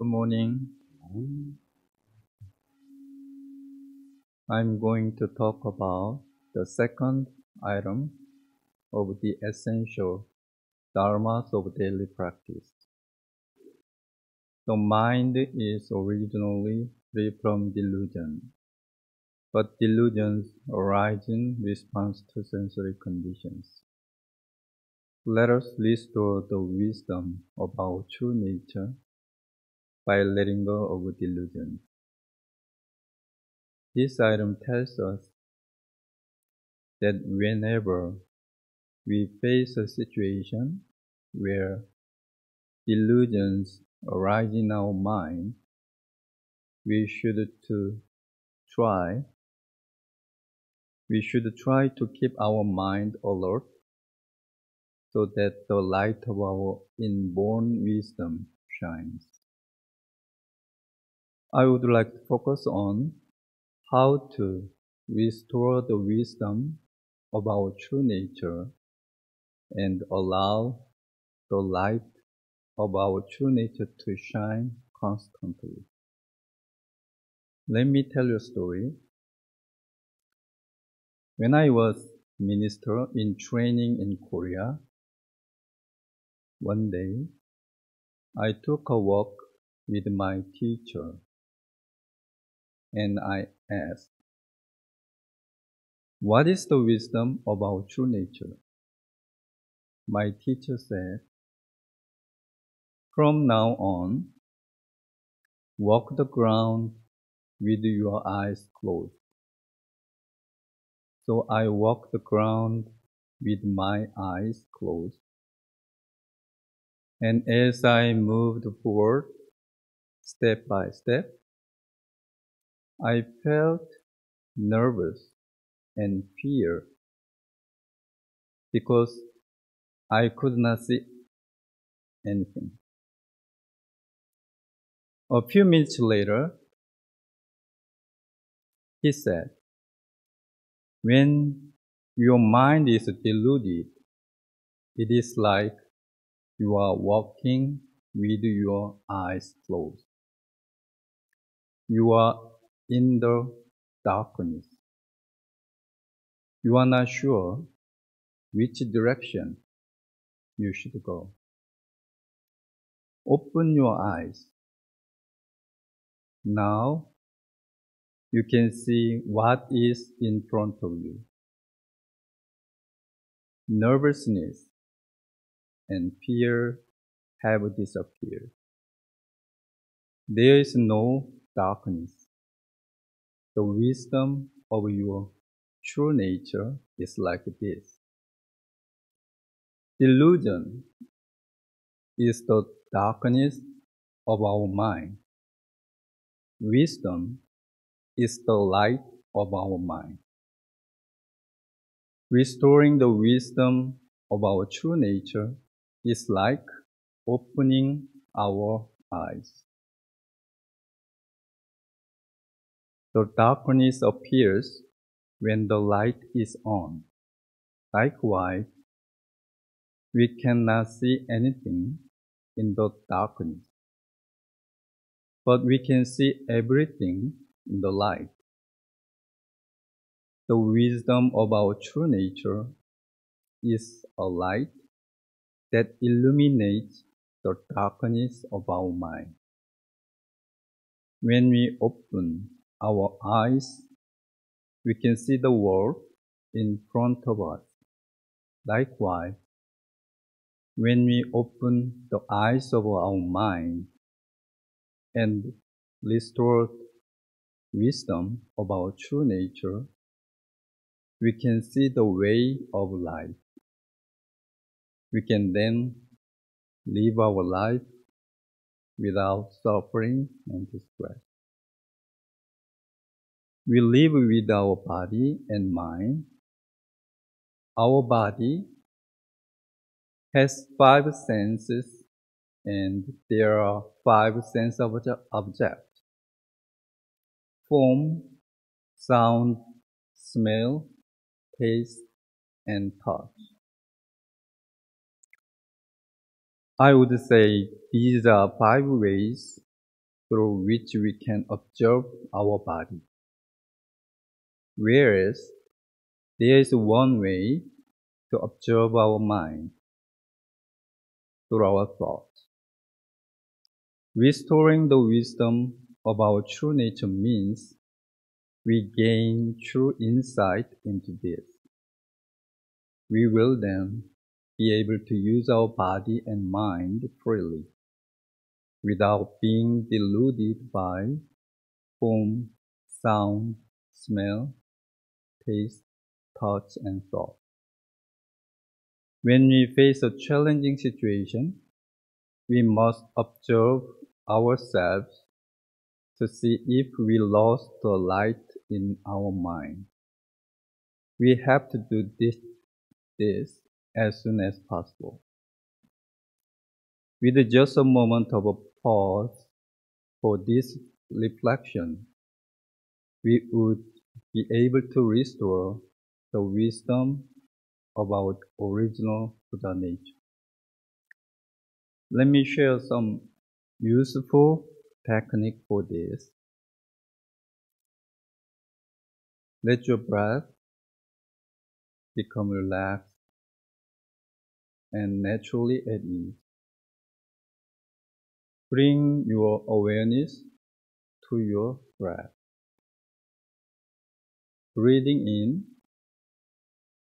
Good morning. I'm going to talk about the second item of the essential dharmas of daily practice. The mind is originally free from delusion, but delusions arise in response to sensory conditions. Let us restore the wisdom of our true nature by letting go of delusion. This item tells us that whenever we face a situation where delusions arise in our mind, we should to try we should try to keep our mind alert so that the light of our inborn wisdom shines. I would like to focus on how to restore the wisdom of our true nature and allow the light of our true nature to shine constantly. Let me tell you a story. When I was minister in training in Korea, one day I took a walk with my teacher and I asked, What is the wisdom our true nature? My teacher said, From now on, walk the ground with your eyes closed. So I walked the ground with my eyes closed. And as I moved forward, step by step, I felt nervous and fear because I could not see anything. A few minutes later, he said, When your mind is deluded, it is like you are walking with your eyes closed. You are in the darkness. You are not sure which direction you should go. Open your eyes. Now you can see what is in front of you. Nervousness and fear have disappeared. There is no darkness. The wisdom of your true nature is like this. Delusion is the darkness of our mind. Wisdom is the light of our mind. Restoring the wisdom of our true nature is like opening our eyes. The darkness appears when the light is on. Likewise, we cannot see anything in the darkness, but we can see everything in the light. The wisdom of our true nature is a light that illuminates the darkness of our mind. When we open our eyes, we can see the world in front of us. Likewise, when we open the eyes of our mind and restore wisdom of our true nature, we can see the way of life. We can then live our life without suffering and distress. We live with our body and mind. Our body has five senses and there are five sense objects. Form, sound, smell, taste, and touch. I would say these are five ways through which we can observe our body. Whereas there is one way to observe our mind through our thoughts. Restoring the wisdom of our true nature means we gain true insight into this. We will then be able to use our body and mind freely without being deluded by form, sound, smell, taste, touch, and thought. When we face a challenging situation, we must observe ourselves to see if we lost the light in our mind. We have to do this, this as soon as possible. With just a moment of a pause for this reflection, we would be able to restore the wisdom our original Buddha nature. Let me share some useful technique for this. Let your breath become relaxed and naturally at ease. Bring your awareness to your breath. Breathing in,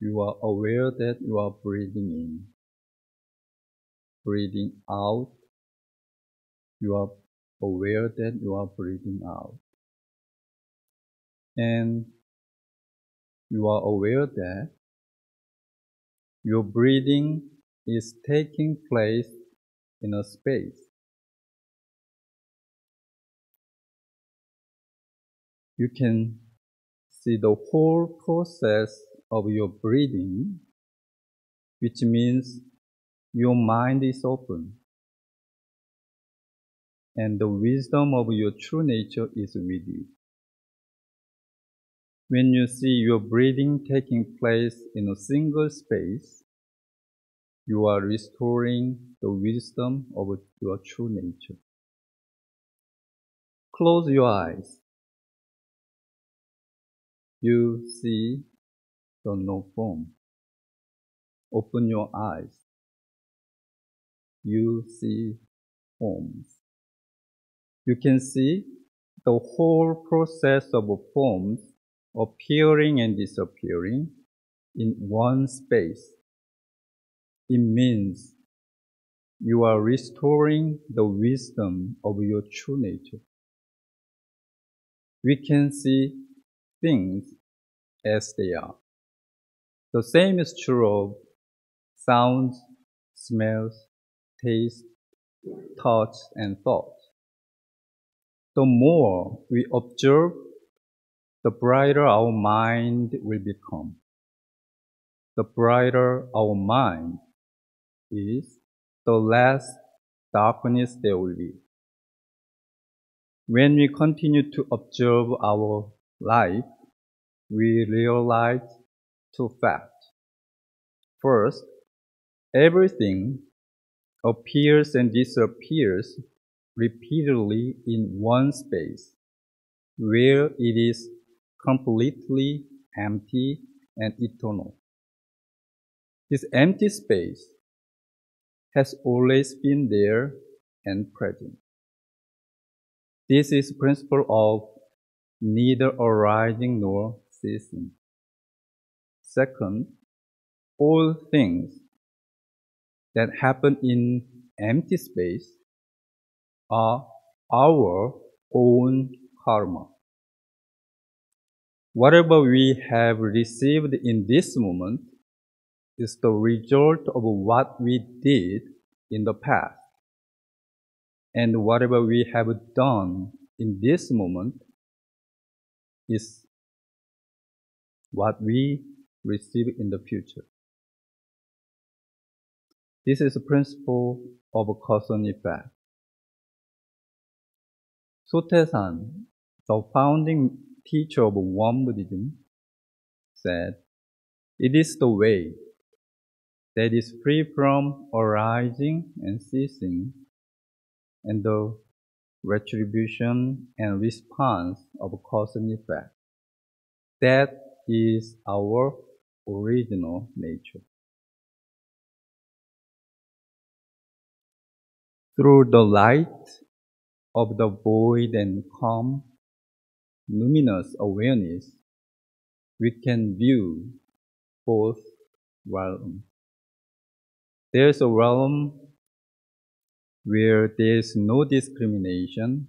you are aware that you are breathing in. Breathing out, you are aware that you are breathing out. And you are aware that your breathing is taking place in a space. You can see the whole process of your breathing, which means your mind is open and the wisdom of your true nature is with you. When you see your breathing taking place in a single space, you are restoring the wisdom of your true nature. Close your eyes. You see the no form. Open your eyes. You see forms you can see the whole process of forms appearing and disappearing in one space. It means you are restoring the wisdom of your true nature. We can see things as they are. The same is true of sounds, smells, taste, thoughts, and thoughts the more we observe, the brighter our mind will become. The brighter our mind is, the less darkness there will be. When we continue to observe our life, we realize two facts. First, everything appears and disappears repeatedly in one space, where it is completely empty and eternal. This empty space has always been there and present. This is principle of neither arising nor ceasing. Second, all things that happen in empty space are our own karma. Whatever we have received in this moment is the result of what we did in the past. And whatever we have done in this moment is what we receive in the future. This is a principle of cause and effect. Sotaesan, the founding teacher of Won Buddhism, said, It is the way that is free from arising and ceasing, and the retribution, and response of cause and effect. That is our original nature. Through the light of the void and calm, luminous awareness, we can view both realms. There's a realm where there's no discrimination,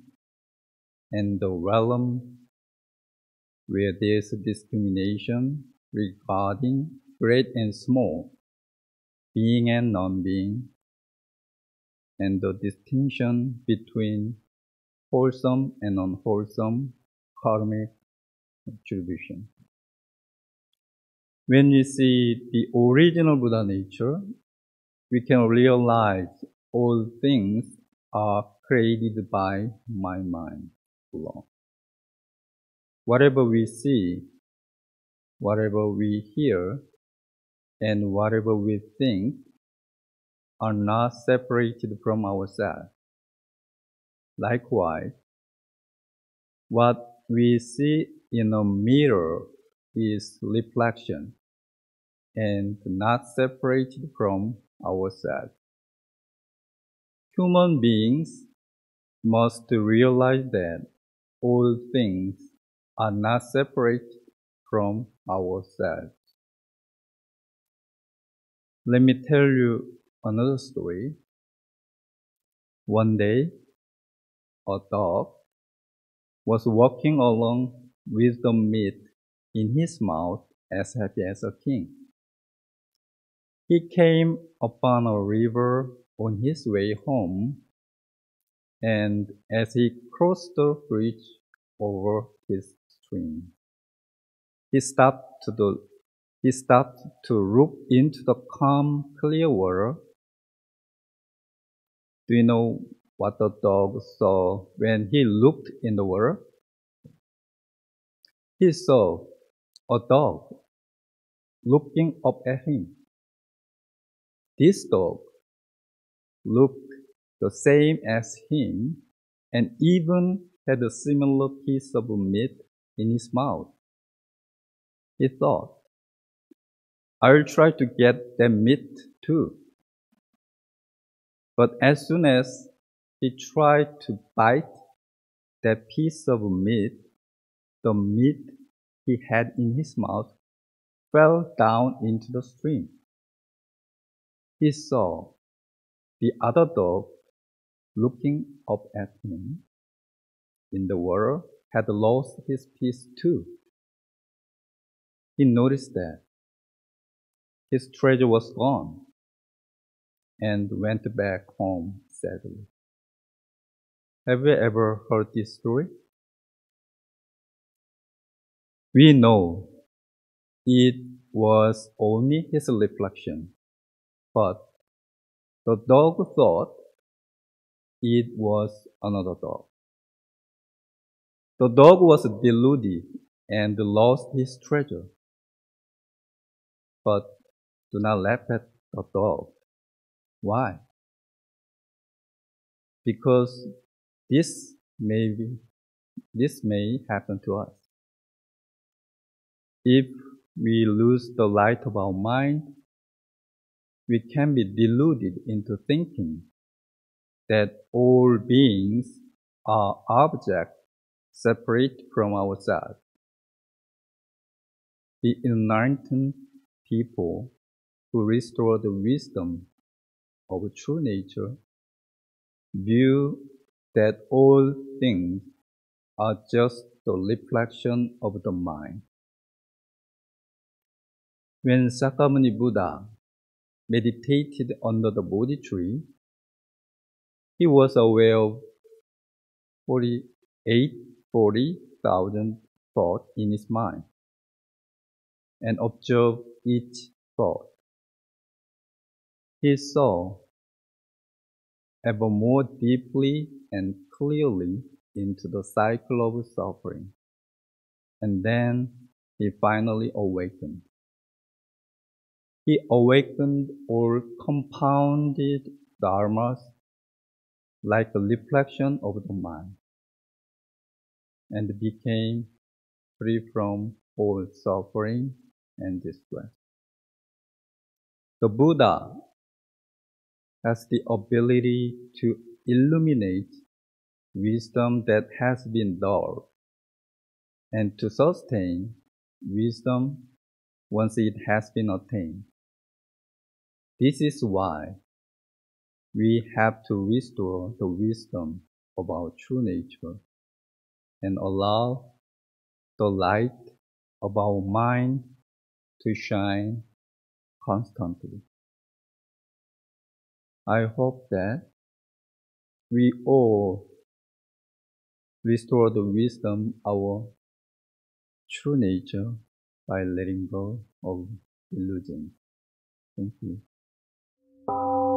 and the realm where there's discrimination regarding great and small, being and non-being, and the distinction between wholesome and unwholesome karmic attribution. When we see the original Buddha nature, we can realize all things are created by my mind alone. Whatever we see, whatever we hear, and whatever we think are not separated from ourselves. Likewise, what we see in a mirror is reflection and not separated from ourselves. Human beings must realize that all things are not separate from ourselves. Let me tell you another story. One day, a dog was walking along with the meat in his mouth as happy as a king. He came upon a river on his way home, and as he crossed the bridge over his stream, he stopped to the he stopped to look into the calm, clear water. Do you know what the dog saw when he looked in the water? He saw a dog looking up at him. This dog looked the same as him and even had a similar piece of meat in his mouth. He thought, I'll try to get that meat too. But as soon as he tried to bite that piece of meat, the meat he had in his mouth fell down into the stream he saw the other dog looking up at him in the water had lost his piece too. He noticed that his treasure was gone and went back home sadly. Have you ever heard this story? We know it was only his reflection but the dog thought it was another dog. The dog was deluded and lost his treasure. But do not laugh at the dog. Why? Because this may be, this may happen to us. If we lose the light of our mind we can be deluded into thinking that all beings are objects separate from ourselves. The enlightened people who restore the wisdom of true nature view that all things are just the reflection of the mind. When Sakyamuni Buddha meditated under the Bodhi tree, he was aware of 48, 40,000 thoughts in his mind and observed each thought. He saw ever more deeply and clearly into the cycle of suffering, and then he finally awakened. He awakened all compounded dharmas like a reflection of the mind and became free from all suffering and distress. The Buddha has the ability to illuminate wisdom that has been dulled and to sustain wisdom once it has been attained. This is why we have to restore the wisdom of our true nature and allow the light of our mind to shine constantly. I hope that we all restore the wisdom of our true nature by letting go of illusion. Thank you. Bye.